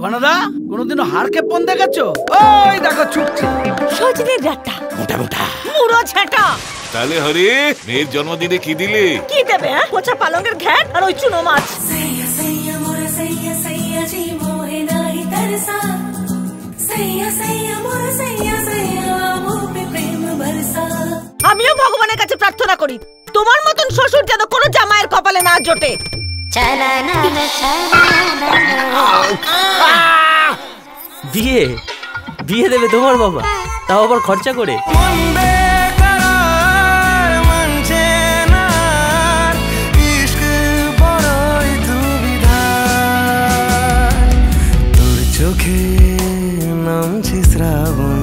গণদা কোনোদিনও হারকে পন দেখেছ? ওই দেখো ছুটছে। সজনের ডাটা মোটা মোটা। মুড়ো ঝাটা। তাহলে হরে মেয়ের জন্মদিনে কি দিলে? কি দেবে হ্যাঁ? পোচা পালঙ্গের ঘ্যাট আর ওই চুনো মাছ। আমিও ভগবানের কাছে প্রার্থনা করি তোমার মতন শ্বশুর যেন কোনো জামায়ের কপালে না জোটে। চালানা বিয়ে? বিয়ে দেবে তোমার বাবা তাও আবার খরচা করে? তোর চোখে নামছে শ্রাবণ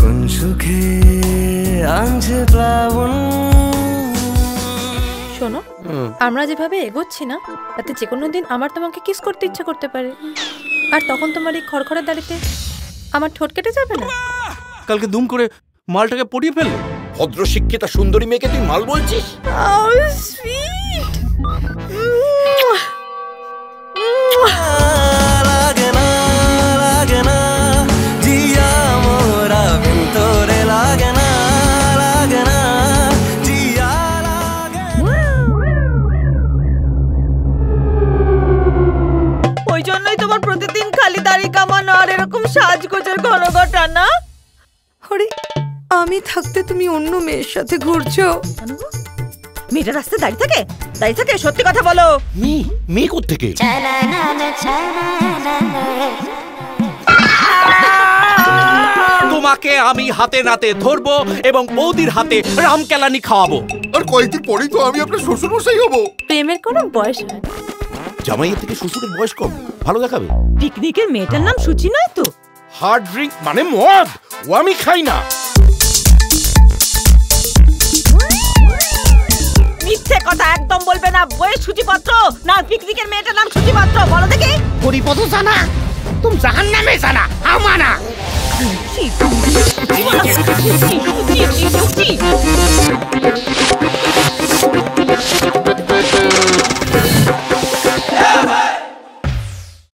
কোন সুখে আনছে প্লাবন? শোনো আমরা যেভাবে এগোচ্ছি না তাতে যে কোনো দিন আমার তোমাকে কিস করতে ইচ্ছে করতে পারে। আর তখন তোমার এই খড়খড়ার দাড়িতে আমার ঠোঁট কেটে যাবে না? কালকে দুম করে মালটাকে পড়িয়ে ফেল ভদ্র শিক্ষিতা সুন্দরী মেয়েকে তুই মাল বলছিস? জন্যই তোমার প্রতিদিন খালি দাড়ি কামানো আর এরকম সাজগোজের ঘন ঘটা না? আরে আমি থাকতে তুমি অন্য মেয়ের সাথে ঘুরছো। মেয়েটা রাস্তায় দাঁড়িয়ে থাকে? দাঁড়িয়ে থাকে সত্যি কথা বলো। মেয়ে মেয়ে কোত্থেকে? তোমাকে আমি হাতে নাতে ধরবো এবং বৌদির হাতে রামকেলানি খাওয়াবো। আর কয়েকদিন পরেই তো আমি আপনার শ্বশুর মশাই হব। প্রেমের কোনো বয়স হয় না। জামাইয়ের থেকে শ্বশুরের বয়স কম ভালো দেখাবে। পিকনিকের মেয়েটার নাম সুচি নয় তো? হার্ড ড্রিঙ্ক মানে মদ ও আমি খাই না। মিথ্যে কথা একদম বলবে না বইয়ের সূচিপত্র না পিকনিকের মেয়েটার নাম সূচিপত্র বলো দেখি। হরিপদ জানা তুমি জাহান নামে জানা আমানা।